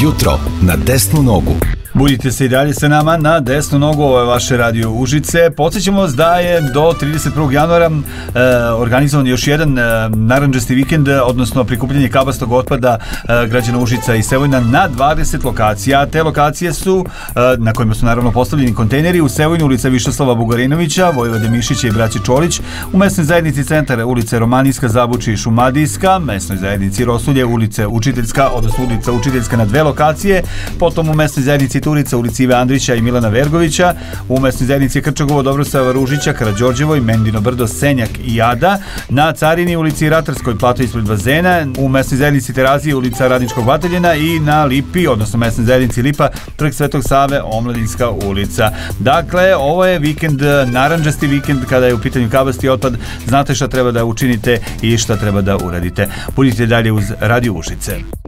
Jutro na desnu nogu. Budite se i dalje sa nama na desnu nogu, ovo je vaše radio Užice. Podsjećamo vas da je do 31. januara e, organizovan još jedan e, naranđasti vikend, odnosno prikupljanje kabastog otpada e, građana Užica i Sevojna na 20 lokacija. Te lokacije su, e, na kojima su naravno postavljeni kontejneri, u Sevojnu ulica Višoslava Bugarinovića, Vojvode Mišića i braći Čolić, u mesnoj zajednici centar ulice Romanijska, Zabuči i Šumadijska, mesnoj zajednici Rosulje, ulice Učiteljska, odnosno ulica Učiteljska na dve lokacije, potom u mesnoj zajednici Turica, ulici Ive Andrića i Milana Vergovića, u mesnoj zajednici Krčagovo, Dobrosava, Ružića, Karadžorđevo i Mendino Brdo, Senjak i Jada, na Carini ulici Ratarskoj plato ispred bazena, u mesnoj zajednici Terazije, ulica Radničkog bataljena i na Lipi, odnosno mesnoj zajednici Lipa, trg Svetog Save, Omladinska ulica. Dakle, ovo je vikend, naranđasti vikend kada je u pitanju kabasti otpad, znate šta treba da učinite i šta treba da uradite. Budite dalje uz Radio Užice.